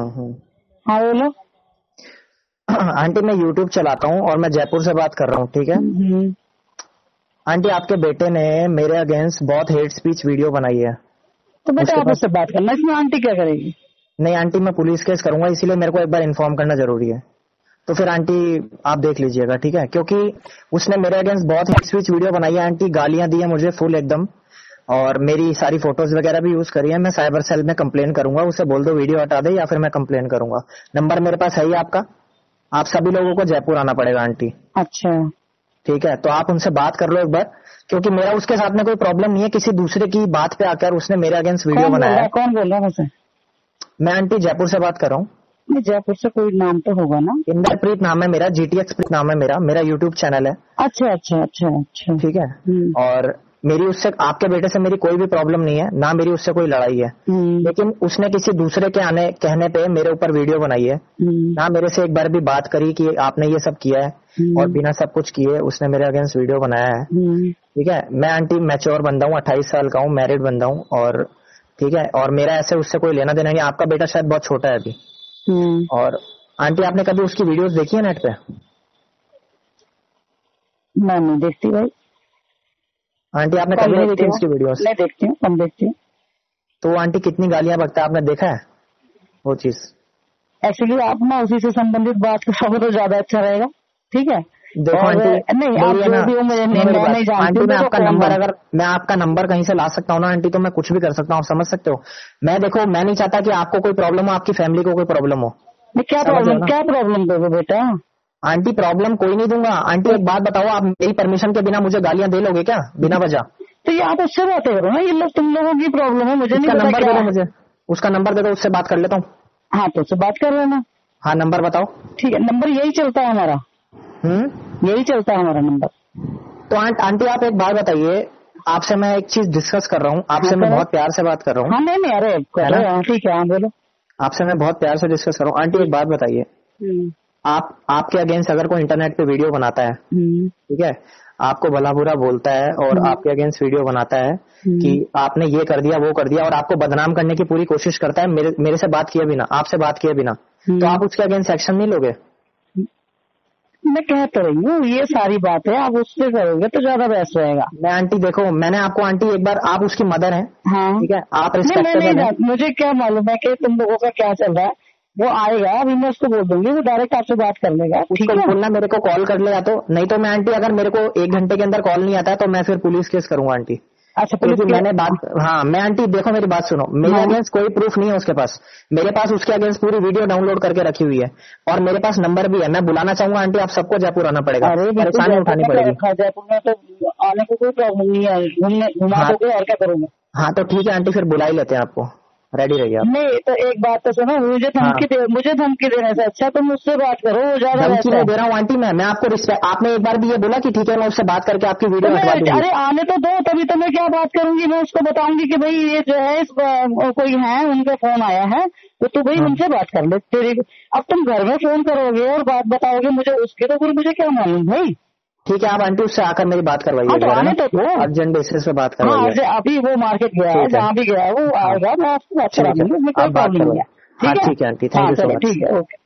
हम्म। हाँ बोलो। आंटी मैं यूट्यूब चलाता हूँ और मैं जयपुर से बात कर रहा हूँ ठीक है? हम्म, आंटी आपके बेटे ने मेरे अगेंस्ट बहुत हेट स्पीच वीडियो बनाई है। तो बेटा आप उससे बात करना इसमें आंटी क्या करेगी? नहीं आंटी मैं पुलिस केस करूँगा इसीलिए मेरे को एक बार इन्फॉर्म करना ज़रूरी है। तो फिर आंटी आप देख लीजिएगा ठीक है? क्योंकि उसने मेरे अगेंस्ट बहुत हेट स्पीच वीडियो बनाई है आंटी गालियाँ दी है मुझे फुल एकदम। और मेरी सारी फ़ोटोज़ वगैरह भी यूज़ करी है। मैं साइबर सेल में कंप्लेन करूँगा उसे बोल दो वीडियो हटा दे या फिर मैं कंप्लेन करूँगा। नंबर मेरे पास है ही आपका। आप सभी लोगों को जयपुर आना पड़ेगा आंटी। अच्छा। ठीक है? तो आप उनसे बात कर लो एक बार क्योंकि मेरा उसके साथ में कोई प्रॉब्लम नहीं है किसी दूसरे की बात पे आकर उसने मेरे अगेंस्ट वीडियो कौन बनाया है। कौन बोल रहा है मुझसे मैं आंटी जयपुर से बात कर रहा हूँ। जयपुर से कोई नाम तो होगा ना? इंद्रप्रीत नाम है मेरा जीटीएक्स प्रीत नाम है मेरा मेरा यूट्यूब चैनल है। अच्छा अच्छा अच्छा अच्छा। ठीक है? हम्म, और मेरी उससे आपके बेटे से मेरी कोई भी प्रॉब्लम नहीं है ना मेरी उससे कोई लड़ाई है। हम्म, लेकिन उसने किसी दूसरे के आने कहने पे मेरे ऊपर वीडियो बनाई है। हम्म, ना मेरे से एक बार भी बात करी कि आपने ये सब किया है हम्म, और बिना सब कुछ किए उसने मेरे अगेंस्ट वीडियो बनाया है। ठीक है? मैं आंटी मैच्योर बंदा हूँ अट्ठाईस साल का हूँ मैरिड बंदा हूँ और ठीक है? और मेरा ऐसे उससे कोई लेना देना नहीं आपका बेटा शायद बहुत छोटा है अभी। और आंटी आपने कभी उसकी वीडियोस देखी है नेट पे? मैं नहीं देखती भाई। आंटी आपने कभी नहीं देखी उसकी वीडियोस नहीं देखती हूँ कम देखती हूँ। तो आंटी कितनी गालियाँ बकता है? आपने देखा है वो चीज़? एक्चुअली आप ना उसी से संबंधित बात करोगे तो ज़्यादा अच्छा रहेगा। ठीक है? देखो आंटी नहीं आप जो भी हो मुझे नहीं मैं नहीं जानती आंटी मैं आपका नंबर अगर मैं आपका नंबर कहीं से ला सकता हूँ ना आंटी तो मैं कुछ भी कर सकता हूँ समझ सकते हो। मैं देखो मैं नहीं चाहता कि आपको कोई प्रॉब्लम हो आपकी फैमिली को कोई प्रॉब्लम हो। क्या प्रॉब्लम क्या प्रॉब्लम दोगे बेटा? आंटी प्रॉब्लम कोई नहीं दूँगा। आंटी एक बात बताओ आप मेरी परमिशन के बिना मुझे गालियाँ दे लोगे क्या? बिना वजह? तो ये आप उससे बातें करो ना? ये लोग तुम लोगों की प्रॉब्लम है मुझे नहीं उसका पता नंबर दे दो मुझे। उसका नंबर दे दो उससे बात कर लेता हूँ। हाँ तो उससे बात कर लेना। हाँ नंबर बताओ। ठीक है नंबर यही चलता है हमारा। हम्म? यही चलता है हमारा नंबर तो आंट आप एक बात बताइए। आपसे मैं एक चीज़ डिस्कस कर रहा हूँ। आपसे हाँ, मैं बहुत प्यार से बात कर रहा हूँ। हाँ नहीं नहीं अरे? हाँ, ठीक है हाँ बोलो। आपसे मैं बहुत प्यार से डिस्कस कर रहा हूँ। आंटी एक बात बताइए। हम्म, आप आपके अगेंस्ट अगर कोई इंटरनेट पे वीडियो बनाता है हम्म, ठीक है? आपको भला बुरा बोलता है और हम्म। आपके अगेंस्ट वीडियो बनाता है हम्म। कि आपने ये कर दिया वो कर दिया और आपको बदनाम करने की पूरी कोशिश करता है मेरे मेरे से बात किए बिना आपसे बात किए बिना। तो आप उसके अगेंस्ट एक्शन नहीं लोगे? मैं कह तो रही हूँ ये सारी बात है आप उससे करोगे तो ज़्यादा बेस्ट रहेगा। मैं आंटी देखो मैंने आपको आंटी एक बार आप उसकी मदर है हाँ। ठीक है? आप जानती मुझे क्या मालूम है कि तुम लोगों का क्या चल रहा है। वो आएगा अभी मैं उसको बोल दूँगी वो डायरेक्ट आपसे बात कर लेगा। उसको बोलना मेरे को कॉल कर लेगा तो। नहीं तो मैं आंटी अगर मेरे को एक घंटे के अंदर कॉल नहीं आता है तो मैं फिर पुलिस केस करूँगा आंटी। अच्छा पुलिस मैंने बात हाँ मैं आंटी देखो मेरी बात सुनो। मेरे हाँ। अगेंस्ट कोई प्रूफ नहीं है उसके पास। मेरे पास उसके अगेंस्ट पूरी वीडियो डाउनलोड करके रखी हुई है। और मेरे पास नंबर भी है। मैं बुलाना चाहूँगा आंटी आप सबको जयपुर आना पड़ेगा। परेशानी उठानी में पड़ेगी। जयपुर में तो आने को कोई प्रॉब्लम नहीं है। घूमने घुमा हाँ। दोगे और क्या करूँगा? हाँ तो ठीक है आंटी फिर बुला ही लेते हैं आपको। रेडी रहिए आप नहीं तो एक बात तो सुनो मुझे धमकी हाँ। दे मुझे धमकी देने से अच्छा तुम तो मुझसे बात करो वो ज़्यादा धमकी नहीं दे रहा हूँ आंटी मैं मैं आपको रिस्पेक्ट आपने एक बार भी ये बोला कि ठीक है मैं उससे बात करके आपकी तो वीडियो मैं हटवा अरे आने तो दो तभी तो मैं क्या बात करूँगी मैं उसको बताऊँगी कि भाई ये जो है इस कोई है उनका फ़ोन आया है तो तू भाई हाँ। उनसे बात कर ले तेरी अब तुम घर में फ़ोन करोगे और बात बताओगे मुझे उसके तो फिर मुझे क्या मालूम भाई ठीक है आप आंटी उससे आकर मेरी बात हाँ, तो करवाइए आने तो अर्जेंट बेसिस पे बात हाँ करवाइए। अभी वो मार्केट गया है जहाँ भी गया है वो आएगा मैं आपको अच्छा ठीक है। है। हाँ, ठीक है, aunty. Thank you so much ठीक है ओके।